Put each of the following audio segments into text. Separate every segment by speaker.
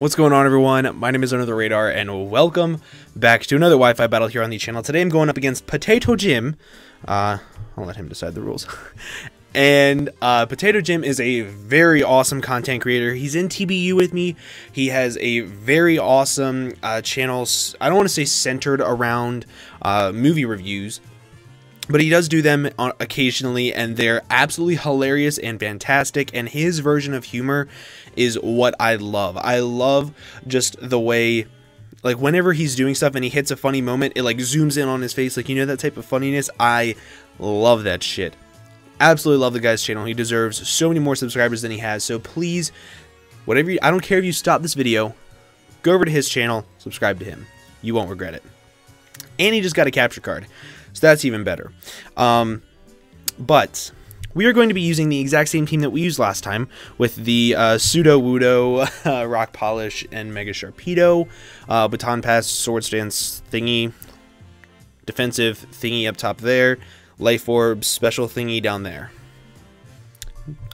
Speaker 1: What's going on everyone? My name is Under the Radar and welcome back to another Wi-Fi battle here on the channel. Today I'm going up against Potato Jim. Uh, I'll let him decide the rules. and uh, Potato Jim is a very awesome content creator. He's in TBU with me. He has a very awesome uh, channel. I don't want to say centered around uh, movie reviews, but he does do them occasionally and they're absolutely hilarious and fantastic and his version of humor is what I love. I love just the way like whenever he's doing stuff and he hits a funny moment, it like zooms in on his face like you know that type of funniness. I love that shit. Absolutely love the guy's channel. He deserves so many more subscribers than he has. So please whatever you, I don't care if you stop this video, go over to his channel, subscribe to him. You won't regret it. And he just got a capture card. So that's even better. Um, but we are going to be using the exact same team that we used last time with the uh, Wudo, uh, Rock Polish, and Mega Sharpedo, uh, Baton Pass, Swords Dance thingy, defensive thingy up top there, Life Orb, special thingy down there.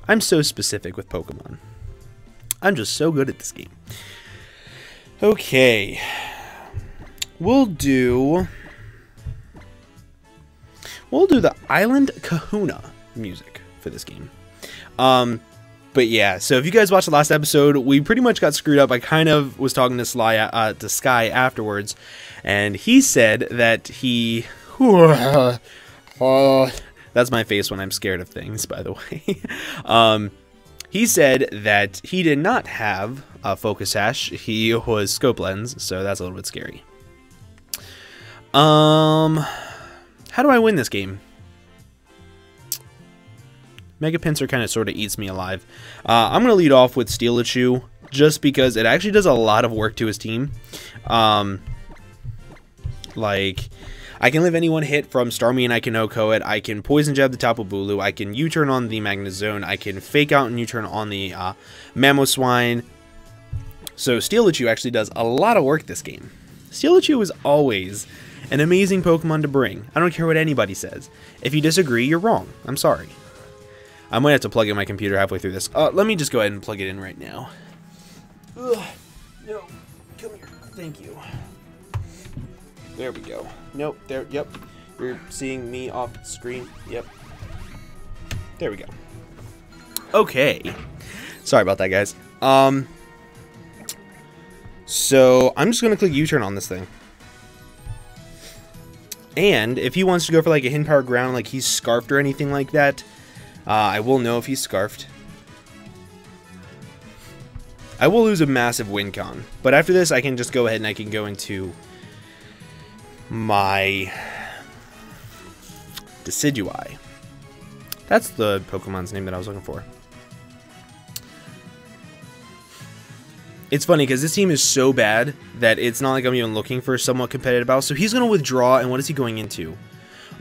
Speaker 1: I'm so specific with Pokemon. I'm just so good at this game. Okay. We'll do we'll do the Island Kahuna music for this game. Um, but yeah, so if you guys watched the last episode, we pretty much got screwed up. I kind of was talking to Sly, uh, to Sky afterwards, and he said that he. that's my face when I'm scared of things, by the way. um, he said that he did not have a focus sash. He was scope lens, so that's a little bit scary. Um, how do I win this game? Mega Pinsir kind of sort of eats me alive. Uh, I'm going to lead off with Steelachoo just because it actually does a lot of work to his team. Um, like, I can live any one hit from Starmie and I can OHKO it. I can Poison Jab the Tapu Bulu. I can U-turn on the Magnezone. I can Fake Out and U-turn on the uh, Mamoswine. So Steelachoo actually does a lot of work this game. Steelachoo is always an amazing Pokemon to bring. I don't care what anybody says. If you disagree, you're wrong. I'm sorry. I might have to plug in my computer halfway through this. Uh, let me just go ahead and plug it in right now. Ugh. No, come here. Thank you. There we go. Nope, there, yep. You're seeing me off screen. Yep. There we go. Okay. Sorry about that, guys. Um, so, I'm just going to click U-turn on this thing. And if he wants to go for like a hidden power ground, like he's scarfed or anything like that, uh, I will know if he's scarfed. I will lose a massive win con, but after this I can just go ahead and I can go into my Decidueye. That's the Pokemon's name that I was looking for. It's funny because this team is so bad that it's not like I'm even looking for a somewhat competitive battle. So he's going to withdraw, and what is he going into?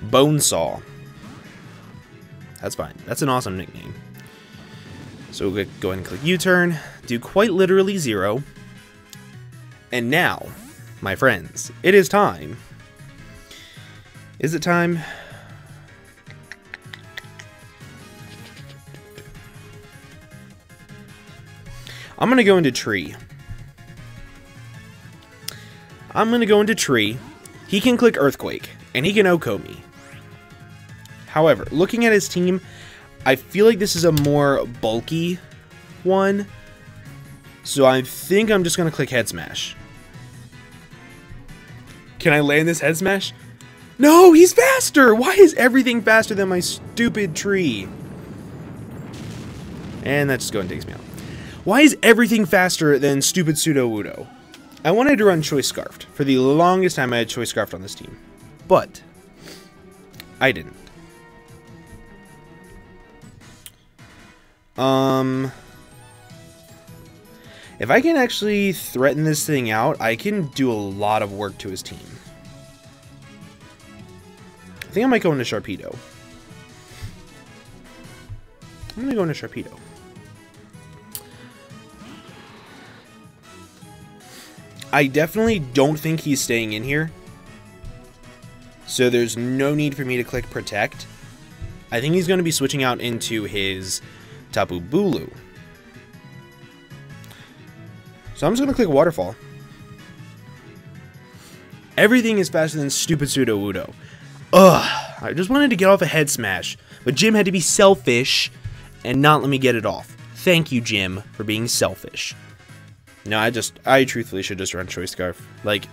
Speaker 1: Bonesaw. That's fine. That's an awesome nickname. So we'll go ahead and click U-turn, do quite literally zero. And now, my friends, it is time. Is it time? I'm going to go into tree. I'm going to go into tree. He can click earthquake, and he can OHKO me. However, looking at his team, I feel like this is a more bulky one. So I think I'm just going to click head smash. Can I land this head smash? No, he's faster! Why is everything faster than my stupid tree? And that just going and takes me out. Why is everything faster than stupid Sudowoodo? I wanted to run Choice Scarfed. For the longest time I had Choice Scarfed on this team. But, I didn't. Um... If I can actually threaten this thing out, I can do a lot of work to his team. I think I might go into Sharpedo. I'm going to go into Sharpedo. I definitely don't think he's staying in here. So there's no need for me to click protect. I think he's going to be switching out into his Tapu Bulu. So I'm just going to click Waterfall. Everything is faster than stupid Sudowoodo. Ugh, I just wanted to get off a head smash, but Jim had to be selfish and not let me get it off. Thank you, Jim, for being selfish. No, I just, I truthfully should just run Choice Scarf. Like,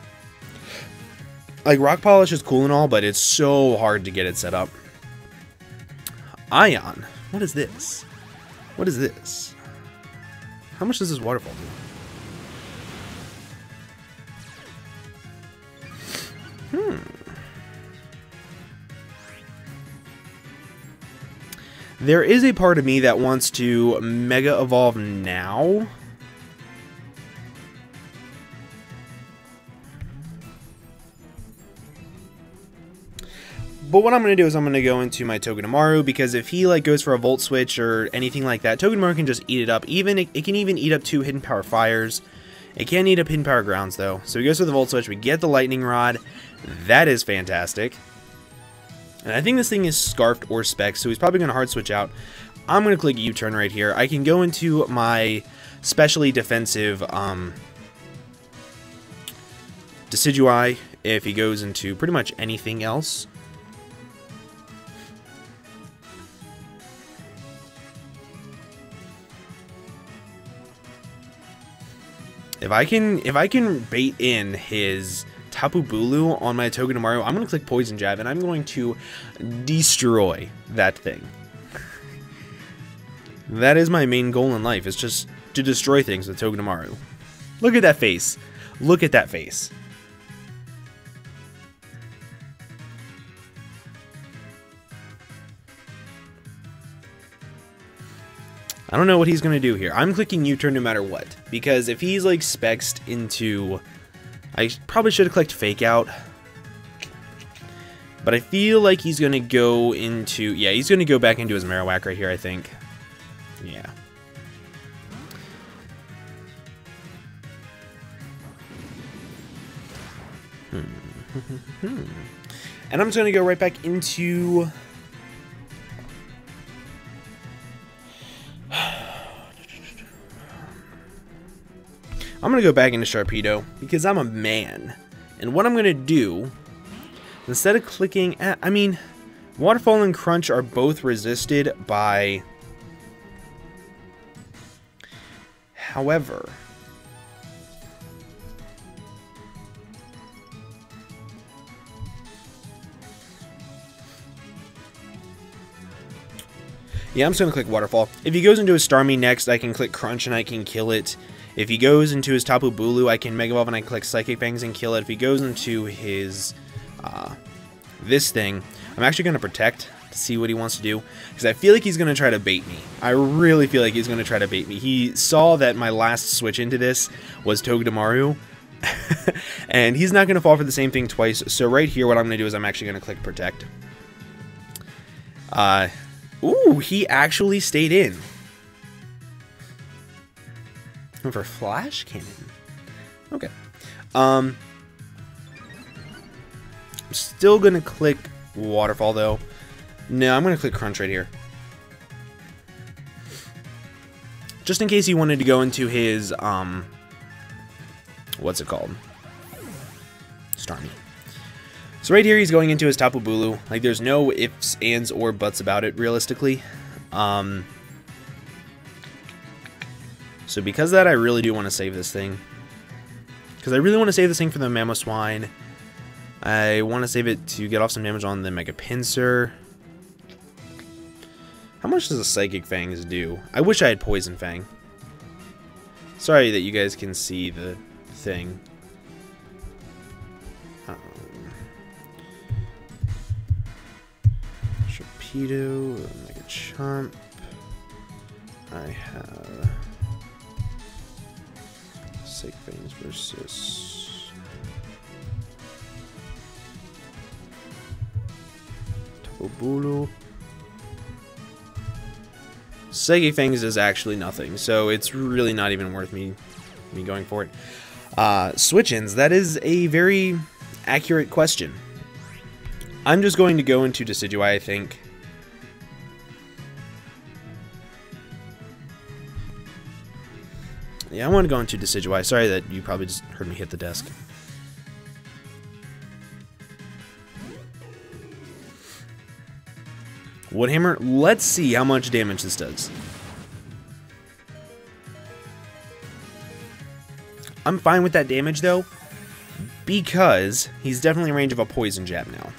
Speaker 1: like Rock Polish is cool and all, but it's so hard to get it set up. Ion, what is this? What is this? How much does this waterfall do? Hmm. There is a part of me that wants to Mega Evolve now. But what I'm going to do is I'm going to go into my Togedemaru because if he like goes for a Volt Switch or anything like that, Togedemaru can just eat it up. Even it, it can even eat up two Hidden Power Fires. It can't eat up Hidden Power Grounds though. So he goes for the Volt Switch. We get the Lightning Rod. That is fantastic. And I think this thing is Scarfed or Spec, so he's probably going to hard switch out. I'm going to click U-turn right here. I can go into my specially defensive um, Decidueye if he goes into pretty much anything else. If I can if I can bait in his Tapu Bulu on my Togedemaru, I'm going to click Poison Jab, and I'm going to destroy that thing. that is my main goal in life, is just to destroy things with Togedemaru. Look at that face. Look at that face. I don't know what he's going to do here. I'm clicking U-turn no matter what. Because if he's like spexed into I probably should have clicked Fake Out. But I feel like he's going to go into... Yeah, he's going to go back into his Marowak right here, I think. Yeah. Hmm. and I'm just going to go right back into... I'm going to go back into Sharpedo because I'm a man. And what I'm going to do, instead of clicking at, I mean, Waterfall and Crunch are both resisted by... However... Yeah, I'm just going to click Waterfall. If he goes into a Starmie next, I can click Crunch and I can kill it. If he goes into his Tapu Bulu, I can Mega Evolve and I click Psychic Fangs and kill it. If he goes into his, uh, this thing, I'm actually going to Protect to see what he wants to do. Because I feel like he's going to try to bait me. I really feel like he's going to try to bait me. He saw that my last switch into this was Togedemaru. and he's not going to fall for the same thing twice. So right here, what I'm going to do is I'm actually going to click Protect. Uh, ooh, he actually stayed in for flash cannon. Okay. Um, I'm still going to click waterfall, though. No, I'm going to click crunch right here. Just in case he wanted to go into his, um, what's it called? Starmie. So right here, he's going into his Tapu Bulu. Like, there's no ifs, ands, or buts about it, realistically. Um, so because that, I really do want to save this thing. Because I really want to save this thing for the Mammoth Mamoswine. I want to save it to get off some damage on the Mega Pinsir. How much does a Psychic Fangs do? I wish I had Poison Fang. Sorry that you guys can see the thing. Um, Mega Chomp. I have... Psych Fangs versus Tapu Bulu. Psychic Fangs is actually nothing, so it's really not even worth me me going for it. Uh, Switch-ins, that is a very accurate question. I'm just going to go into Decidueye, I think. Yeah, I want to go into Decidueye. Sorry that you probably just heard me hit the desk. Woodhammer, let's see how much damage this does. I'm fine with that damage though, because he's definitely in range of a poison jab now.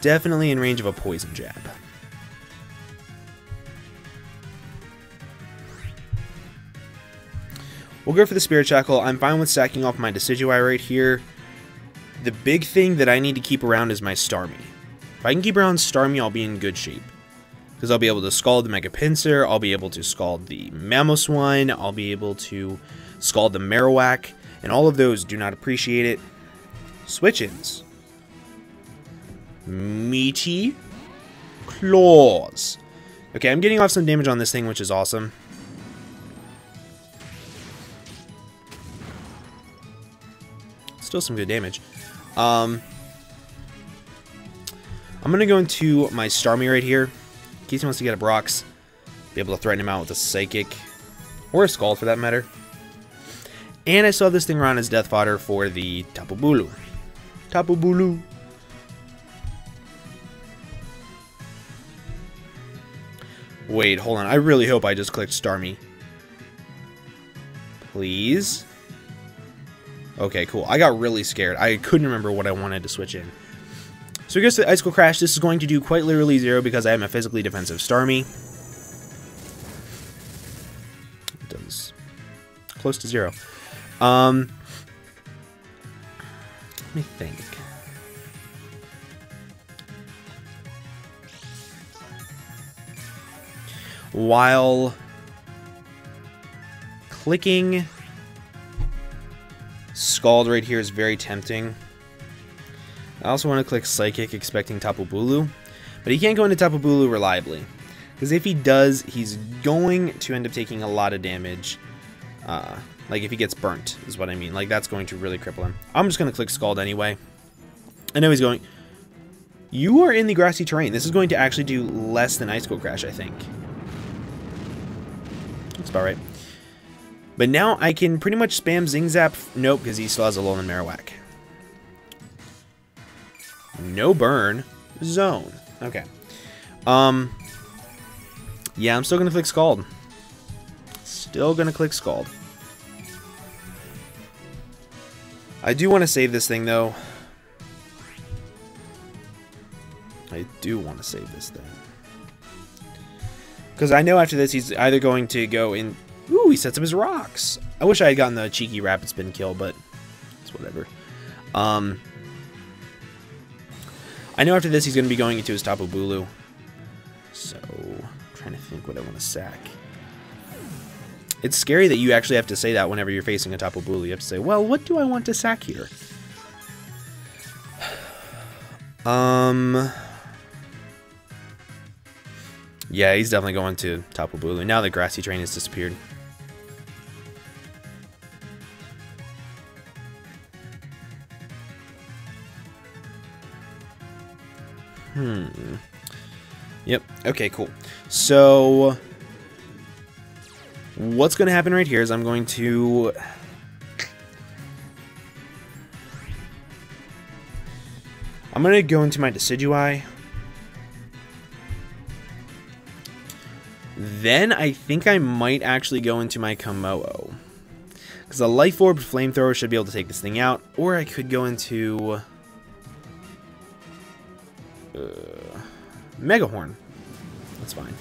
Speaker 1: Definitely in range of a poison jab. We'll go for the Spirit Shackle. I'm fine with sacking off my Decidueye right here. The big thing that I need to keep around is my Starmie. If I can keep around Starmie, I'll be in good shape. Because I'll be able to scald the Mega Pinsir, I'll be able to scald the Mamoswine, I'll be able to scald the Marowak, and all of those do not appreciate it. Switch-ins. Meaty Claws. Okay, I'm getting off some damage on this thing, which is awesome. Still some good damage. Um, I'm going to go into my Starmie right here. In case he wants to get a Brox. Be able to threaten him out with a Psychic. Or a Scald, for that matter. And I saw this thing around as death fodder for the Tapu Bulu. Tapu Bulu. Wait, hold on. I really hope I just clicked Starmie. Please? Okay, cool. I got really scared. I couldn't remember what I wanted to switch in. So here's the Icicle Crash. This is going to do quite literally zero because I am a physically defensive Starmie. It does close to zero. Um, let me think. While clicking Scald right here is very tempting. I also want to click Psychic expecting Tapu Bulu, but he can't go into Tapu Bulu reliably. Because if he does, he's going to end up taking a lot of damage. Uh, like if he gets burnt, is what I mean. Like that's going to really cripple him. I'm just going to click Scald anyway. I know he's going... You are in the grassy terrain. This is going to actually do less than Ice Icicle Crash, I think. That's about right. But now I can pretty much spam Zing Zap. Nope, because he still has a Alolan Marowak. No burn. Zone. Okay. Um. Yeah, I'm still going to click Scald. Still going to click Scald. I do want to save this thing, though. I do want to save this thing. Because I know after this, he's either going to go in Ooh, he sets up his rocks. I wish I had gotten the cheeky rapid spin kill, but it's whatever. Um, I know after this he's going to be going into his Tapu Bulu. So, I'm trying to think what I want to sack. It's scary that you actually have to say that whenever you're facing a Tapu Bulu. You have to say, well, what do I want to sack here? Um... Yeah, he's definitely going to Tapu Bulu. Now the Grassy terrain has disappeared. Hmm. Yep. Okay, cool. So, what's going to happen right here is I'm going to... I'm going to go into my Decidueye. Then I think I might actually go into my Kommo-o. Because a Life Orb Flamethrower should be able to take this thing out. Or I could go into... Uh, Megahorn. That's fine.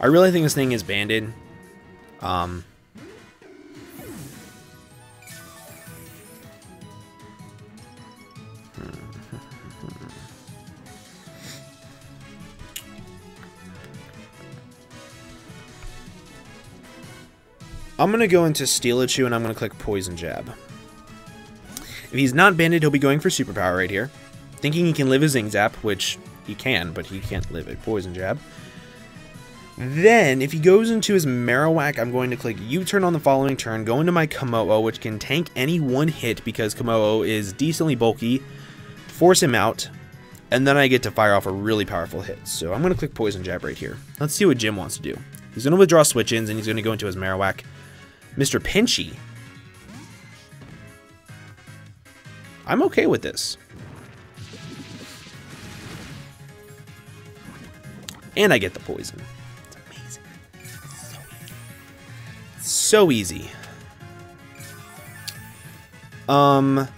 Speaker 1: I really think this thing is banded. Um, I'm going to go into Steelitchu and I'm going to click Poison Jab. If he's not banded, he'll be going for Superpower right here thinking he can live a Zing Zap, which he can, but he can't live a Poison Jab. Then, if he goes into his Marowak, I'm going to click U-turn on the following turn, go into my Kommo-o, which can tank any one hit because Kommo-o is decently bulky, force him out, And then I get to fire off a really powerful hit. So I'm going to click Poison Jab right here. Let's see what Jim wants to do. He's going to withdraw switch-ins, and he's going to go into his Marowak. Mr. Pinchy. I'm okay with this. And I get the poison. It's amazing. So easy. Um...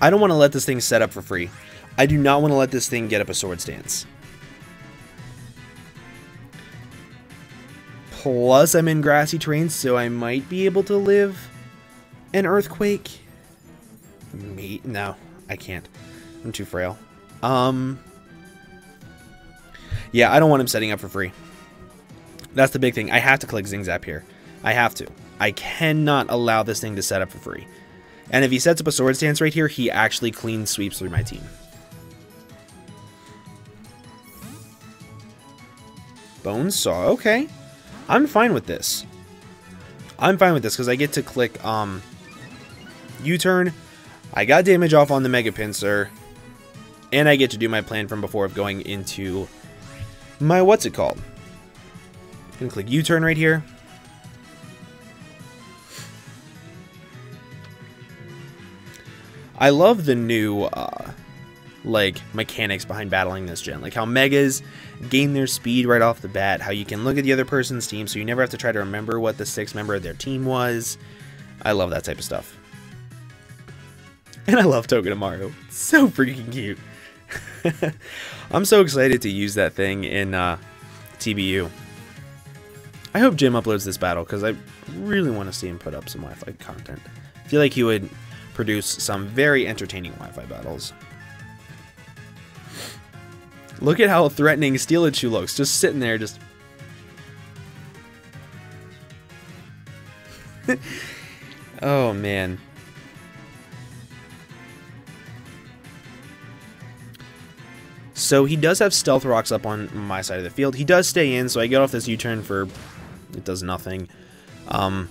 Speaker 1: I don't want to let this thing set up for free. I do not want to let this thing get up a swords dance. Plus, I'm in grassy terrain, so I might be able to live an earthquake. Me? No, I can't. I'm too frail. Um. Yeah, I don't want him setting up for free. That's the big thing. I have to click Zing Zap here. I have to. I cannot allow this thing to set up for free. And if he sets up a swords dance right here, he actually clean sweeps through my team. Bone Saw, okay. I'm fine with this. I'm fine with this because I get to click um, U-turn. I got damage off on the Mega Pinsir. And I get to do my plan from before of going into my, what's it called? I'm to click U-turn right here. I love the new uh, like mechanics behind battling this gen. Like how megas gain their speed right off the bat, how you can look at the other person's team so you never have to try to remember what the sixth member of their team was. I love that type of stuff. And I love Togedemaru. So freaking cute. I'm so excited to use that thing in uh, TBU. I hope Jim uploads this battle because I really want to see him put up some Wi-Fi content. I feel like he would produce some very entertaining Wi-Fi battles. Look at how threatening Steelachu looks, just sitting there, just... oh, man. So he does have Stealth Rocks up on my side of the field. He does stay in, so I get off this U-turn for... It does nothing. Um,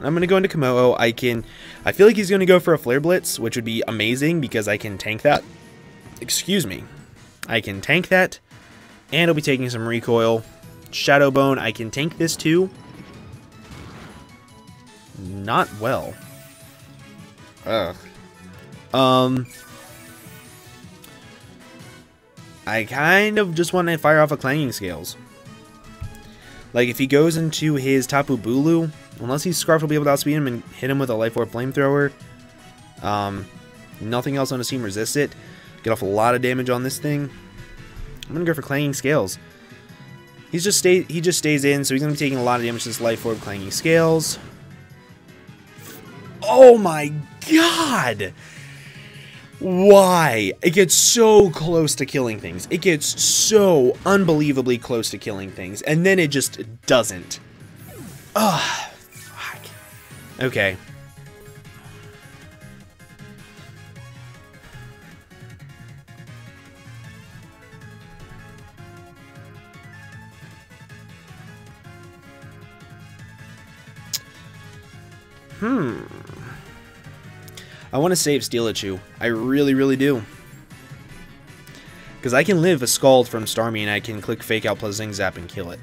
Speaker 1: I'm going to go into Kommo. I can... I feel like he's going to go for a Flare Blitz, which would be amazing because I can tank that. Excuse me. I can tank that, and I'll be taking some recoil. Shadow Bone, I can tank this too. Not well. Ugh. Um... I kind of just want to fire off a Clanging Scales. Like, if he goes into his Tapu Bulu, unless he's Scarf will be able to outspeed him and hit him with a Life Orb Flamethrower, um, nothing else on his team resists it. Get off a lot of damage on this thing. I'm gonna go for Clanging Scales. He's just stay he just stays in, so he's gonna be taking a lot of damage to this Life Orb Clanging Scales. Oh my god! Why? It gets so close to killing things. It gets so unbelievably close to killing things, and then it just doesn't. Ugh. Fuck. Okay. Hmm. I want to save Steelachu. I really, really do. Because I can live a Scald from Starmie and I can click Fake Out plus Zing Zap and kill it.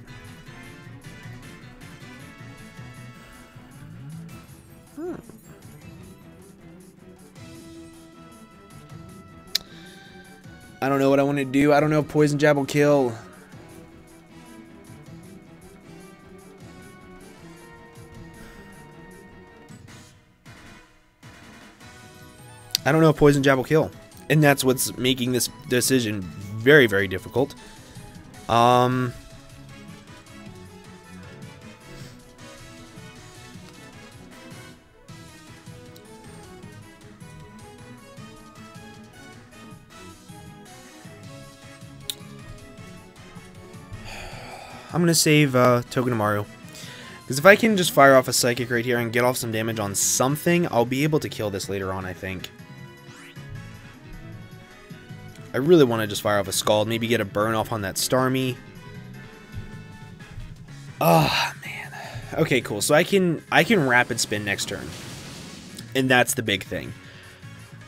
Speaker 1: Hmm. I don't know what I want to do. I don't know if Poison Jab will kill. I don't know if Poison Jab will kill. And that's what's making this decision very, very difficult. Um... I'm going to save uh, Togedemaru. Because if I can just fire off a Psychic right here and get off some damage on something, I'll be able to kill this later on, I think. Really want to just fire off a Scald, maybe get a burn off on that Starmie. Oh, man. Okay, cool. So I can I can rapid spin next turn. And that's the big thing.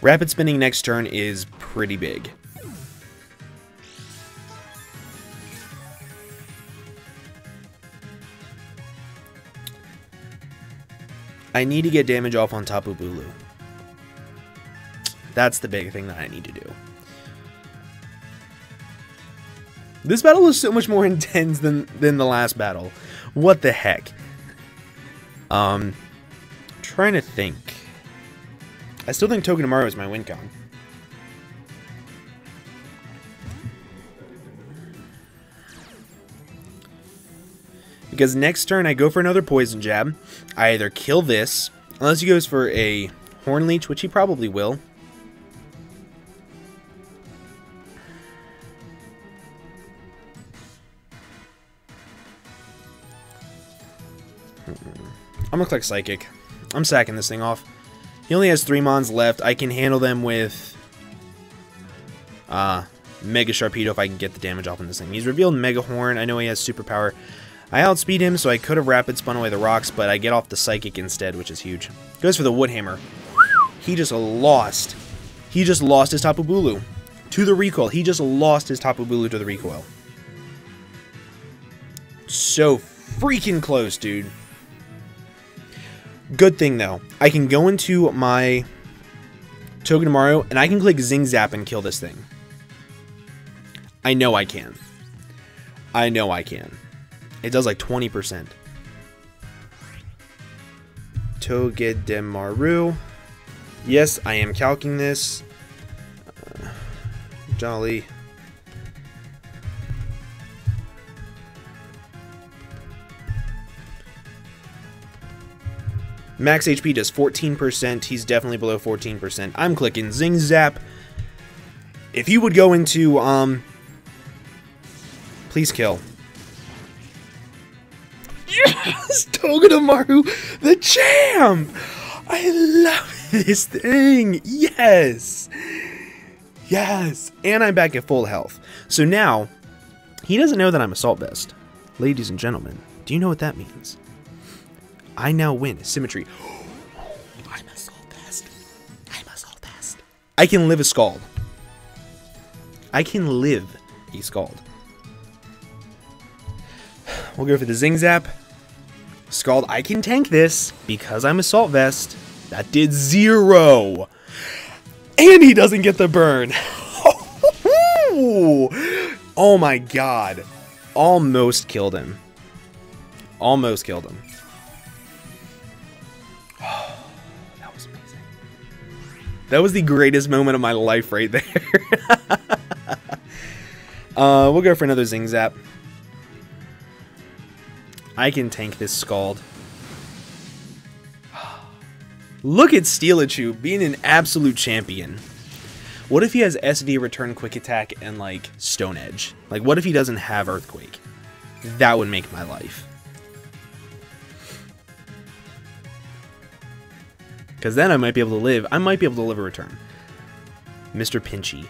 Speaker 1: Rapid spinning next turn is pretty big. I need to get damage off on Tapu Bulu. That's the big thing that I need to do. This battle is so much more intense than, than the last battle. What the heck? Um, trying to think. I still think Togedemaru is my win con. Because next turn I go for another Poison Jab. I either kill this, unless he goes for a Horn Leech, which he probably will. I'm gonna click Psychic. I'm sacking this thing off. He only has three Mons left. I can handle them with uh, Mega Sharpedo if I can get the damage off on this thing. He's revealed Mega Horn. I know he has superpower. I outspeed him, so I could have Rapid Spun away the rocks, but I get off the Psychic instead, which is huge. Goes for the Wood Hammer. He just lost. He just lost his Tapu Bulu to the recoil. He just lost his Tapu Bulu to the recoil. So freaking close, dude. Good thing, though. I can go into my Togedemaru, and I can click Zing Zap and kill this thing. I know I can. I know I can. It does like 20%. Togedemaru. Yes, I am calcing this. Uh, jolly. Max HP does 14%. He's definitely below 14%. I'm clicking Zing Zap. If you would go into, um... Please kill. Yes! Togedemaru, the champ! I love this thing! Yes! Yes! And I'm back at full health. So now, he doesn't know that I'm Assault Vest. Ladies and gentlemen, do you know what that means? I now win. Symmetry. I'm a soul test. I'm Assault Vest. I can live a scald. I can live a scald. We'll go for the Zing Zap. Scald, I can tank this because I'm a Assault Vest. That did zero. And he doesn't get the burn. oh my god. Almost killed him. Almost killed him. That was the greatest moment of my life right there. uh, we'll go for another Zing Zap. I can tank this Scald. Look at Steelachew being an absolute champion. What if he has SV return quick attack and like Stone Edge? Like what if he doesn't have Earthquake? That would make my life. Because then I might be able to live. I might be able to live a return. Mr. Pinchy. My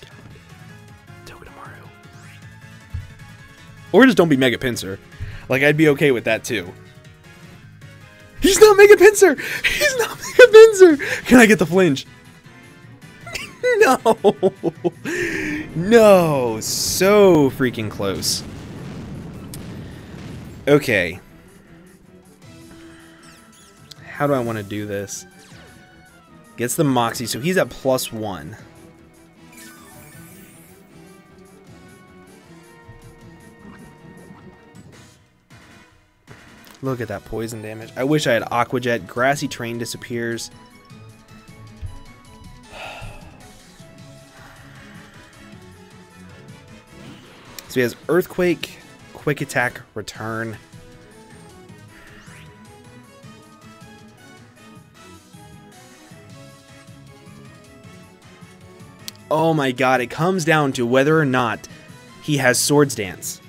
Speaker 1: god. Togedemaru. Or just don't be Mega Pinsir. Like, I'd be okay with that too. He's not Mega Pinsir! He's not Mega Pinsir! Can I get the flinch? no! no! So freaking close. Okay how do I want to do this? Gets the Moxie, so he's at plus one. Look at that poison damage. I wish I had Aqua Jet. Grassy Terrain disappears. So he has Earthquake, Quick Attack, Return. Oh my god, it comes down to whether or not he has Swords Dance.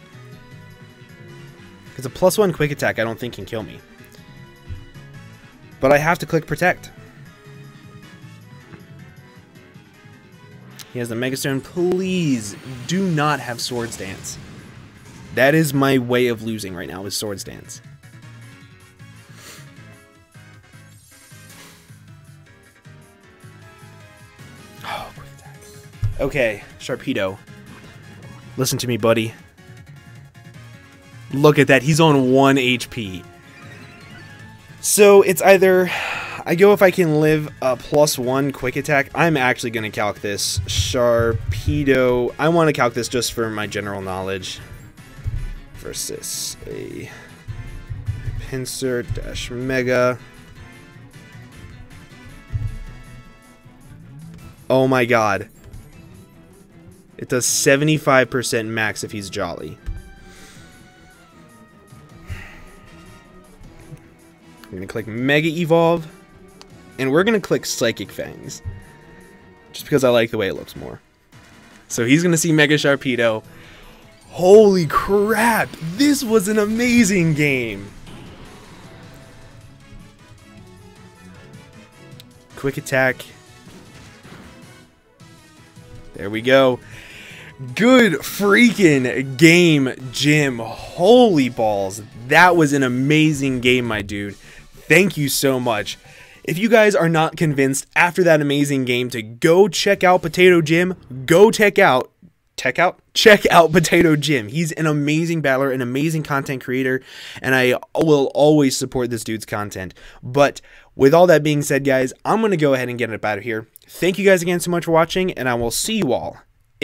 Speaker 1: Because a plus one quick attack I don't think can kill me. But I have to click Protect. He has the Megastone. Please do not have Swords Dance. That is my way of losing right now with Swords Dance. Okay, Sharpedo. Listen to me, buddy. Look at that. He's on 1 HP. So it's either I go if I can live a plus 1 quick attack. I'm actually going to calc this. Sharpedo. I want to calc this just for my general knowledge. Versus a Pinsir dash Mega. Oh my god. It does 75% max if he's Jolly. We're going to click Mega Evolve. And we're going to click Psychic Fangs. Just because I like the way it looks more. So he's going to see Mega Sharpedo. Holy crap! This was an amazing game! Quick attack. There we go. Good freaking game, Jim. Holy balls. That was an amazing game, my dude. Thank you so much. If you guys are not convinced after that amazing game to go check out Potato Jim, go check out check out check out Potato Jim. He's an amazing battler, an amazing content creator, and I will always support this dude's content. But with all that being said, guys, I'm going to go ahead and get it out of here. Thank you guys again so much for watching, and I will see you all